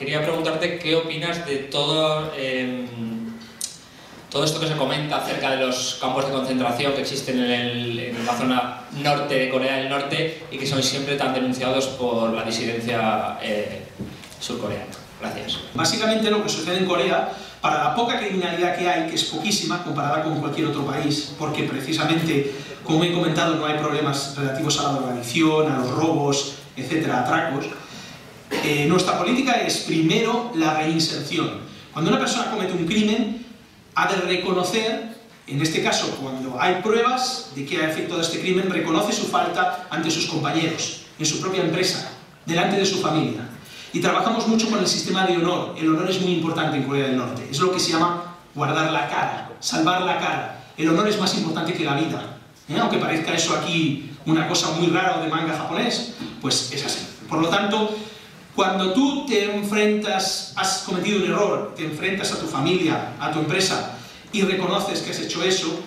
quería preguntarte qué opinas de todo, em, todo esto que se comenta acerca de los campos de concentración que existen en, la zona norte de Corea del Norte y que son siempre tan denunciados por la disidencia eh, surcoreana. Gracias. Básicamente lo que sucede en Corea, para la poca criminalidad que hay, que es poquísima comparada con cualquier otro país, porque precisamente, como he comentado, no hay problemas relativos a la drogadicción, a los robos, etcétera, atracos, eh, nuestra política es primero la reinserción. Cuando una persona comete un crimen, ha de reconocer, en este caso cuando hay pruebas de que ha efectuado este crimen, reconoce su falta ante sus compañeros, en su propia empresa, delante de su familia. Y trabajamos mucho con el sistema de honor. El honor es muy importante en Corea del Norte. Es lo que se llama guardar la cara, salvar la cara. El honor es más importante que la vida. ¿eh? Aunque parezca eso aquí una cosa muy rara o de manga japonés, pues es así. Por lo tanto, cuando tú te enfrentas, has cometido un error, te enfrentas a tu familia, a tu empresa y reconoces que has hecho eso,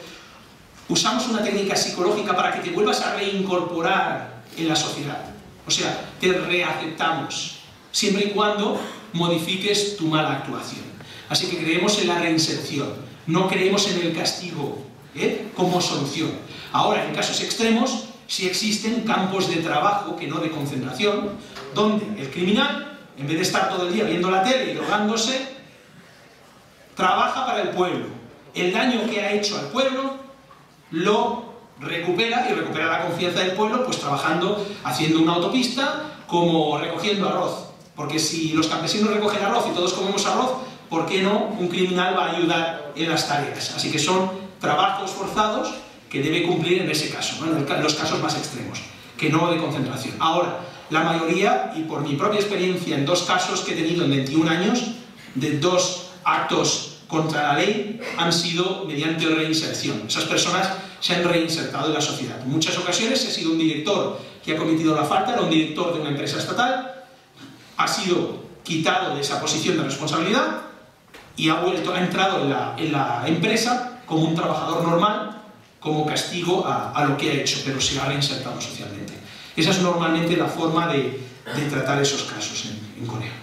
usamos una técnica psicológica para que te vuelvas a reincorporar en la sociedad. O sea, te reaceptamos, siempre y cuando modifiques tu mala actuación. Así que creemos en la reinserción, no creemos en el castigo ¿eh? como solución. Ahora, en casos extremos, si existen campos de trabajo, que no de concentración, donde el criminal, en vez de estar todo el día viendo la tele y drogándose, trabaja para el pueblo. El daño que ha hecho al pueblo lo recupera y recupera la confianza del pueblo pues trabajando, haciendo una autopista como recogiendo arroz. Porque si los campesinos recogen arroz y todos comemos arroz, ¿por qué no un criminal va a ayudar en las tareas? Así que son trabajos forzados que debe cumplir en ese caso, en los casos más extremos, que no de concentración. Ahora, la mayoría, y por mi propia experiencia en dos casos que he tenido en 21 años, de dos actos contra la ley, han sido mediante reinserción. Esas personas se han reinsertado en la sociedad. En muchas ocasiones he sido un director que ha cometido la falta, era un director de una empresa estatal, ha sido quitado de esa posición de responsabilidad y ha vuelto, ha entrado en la empresa como un trabajador normal como castigo a, lo que ha hecho, pero se ha reinsertado socialmente. Esa es normalmente la forma de, tratar esos casos en Corea.